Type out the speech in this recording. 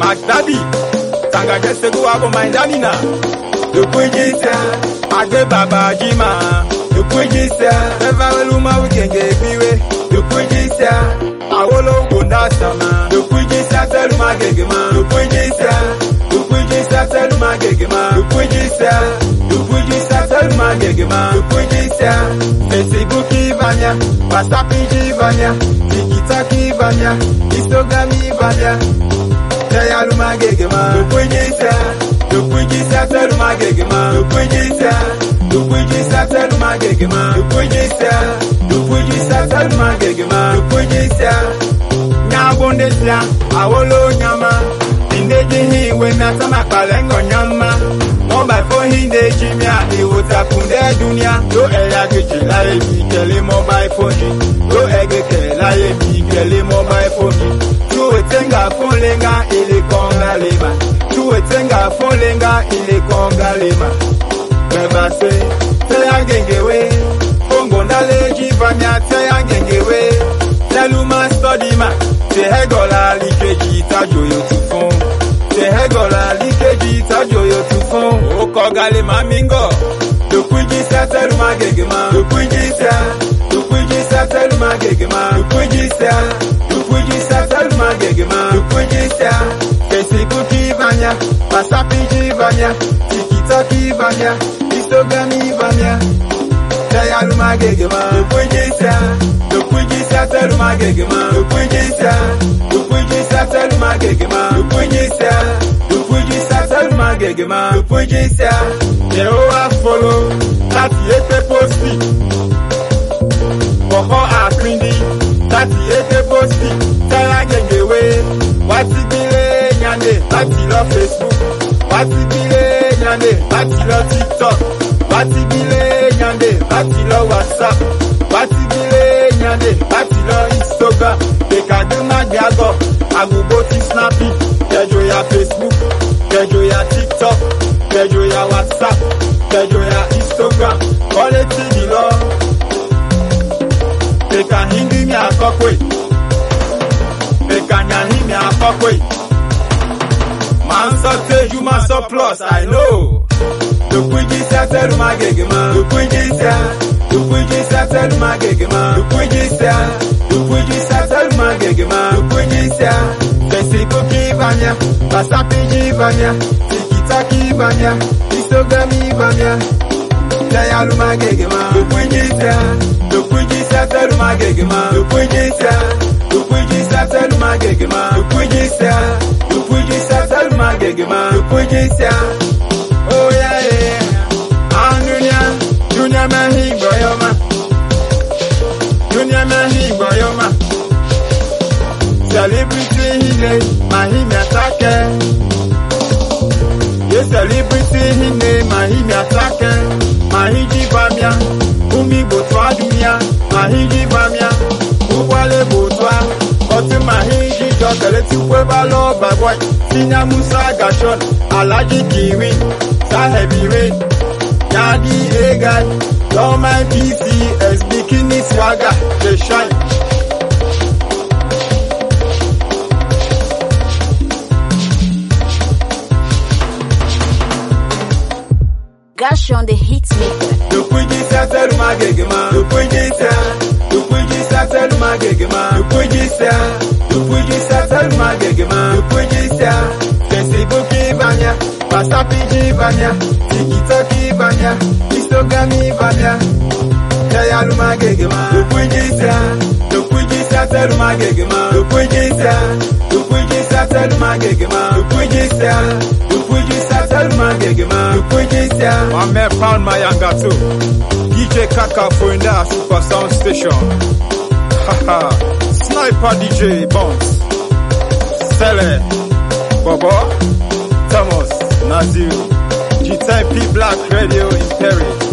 magdabi tangajẹsẹgu abo maindanina yokwejisa agbebaba jima yokwejisa ẹfaweluma wikenge biwe yokwejisa awolowo ndasama yokwejisa sẹluma gegema yokwejisa yokwejisa sẹluma gegema yokwejisa yokwejisa sẹluma gegema yokwejisa fesibuki vanya wasapi jivanya tikitaki vanya isogami vanya ya luma gegema Dukunyisa Dukunyisa te luma gegema Dukunyisa Dukunyisa te luma gegema Dukunyisa Dukunyisa te luma gegema Dukunyisa Nyabondesla Awolo nyama Indeji hiwe na sama palengo nyama Momba dunia Lo eya kichi laye mi Kele mobile phone Lo ege ke laye mi Kele mobile phone lenga fún lenga ilẹ̀kùn galema bẹ́ẹ̀ba ṣe tẹ́yà gègéwé kóńgò ndálé jìfàmìà tẹ́yà gègéwé tẹ́lúmà sọ́dìmà tẹ́hẹ́gọ́lá líkejì tájòyò tuntun tẹ́hẹ́gọ́lá líkejì tájòyò tuntun ó kọ́ galema mingọ̀ dòkújísẹ́ tẹ́lúmà gègémà dòkújísẹ́ dòkújísẹ́ tẹ́lúmà gègémà dòkújísẹ́ dòkújísẹ́ tẹ́lúmà gègémà. WhatsApp ibanya, TikTok ibanya, Instagram ibanya. Taya luma gegema, okujisa, okujisa teluma gegema, okujisa, okujisa teluma gegema, okujisa, okujisa teluma gegema, okujisa. Yehowa follow, láti ètè pósì. Kọ̀kọ́ àpindi, láti ètè pósì. Tẹ́lá gègèwé, wá sí gbílé yànde láti lọ Facebook. Bati bile nyande, bati lọ TikTok. Bati bile nyande, bati lọ WhatsApp. Bati bile nyande, bati lọ Instagram. Dekadu magbe agọ, agogo ti Snappy. Kẹjọ ya Facebook, kẹjọ ya TikTok, kẹjọ ya WhatsApp, kẹjọ ya Instagram. Kọ́lé ti di lọ. Dekahindi mi akọ́kọ́ yìí. Dekanyahindi mi akọ́kọ́ yìí. God say you must surplus, I know. Dukun jisa sẹ́lu ma gègé ma. Dukun jisa. Dukun jisa sẹ́lu ma gègé The Dukun jisa. Dukun jisa sẹ́lu ma gègé ma. Dukun jisa. Fèsì kókì vanya, pàṣàpéjì vanya, tìkítàkì vanya, ìsógámì vanya. Jaya lu ma gègé The Dukun jisa. Dukun jisa sẹ́lu ma gègé ma. Dukun jisa. The jisa sẹ́lu ma gègé ma. Dukun jisa. You put this Pujisia, oh yeah, yeah, Anunia, ah, Junior Junior, Mahi Boyoma, Junior Mahi Boyoma, Celebrity he Hine, Mahimi Atake, Yes, Celebrity he Hine, Mahimi Atake, Mahiji Bamia, Umi Botwa Dunia, Mahiji Bamia, Ubale Botwa. tẹ̀lé ti pé bá lọ́ọ́ bàbá yìí senior musa gashon alhaji kiri sahebi yadi egan lọ́mọ pcs bikini swagger dey shine. Gashon the hit tellement gégement. Le Kujistia, Facebook Ivania, WhatsApp Ivania, TikTok Ivania, Instagram Ivania. Jaya Luma gégement. Le Kujistia, le Kujistia tellement gégement. Le Kujistia, le Kujistia tellement gégement. Le Kujistia, le Kujistia tellement gégement. Le Kujistia. On found my Mayanga too. DJ Kaka Fonda Super Sound Station. Haha. Sniper DJ Bounce. Sele, Bobo, Thomas, Nazir, g P Black Radio in Paris.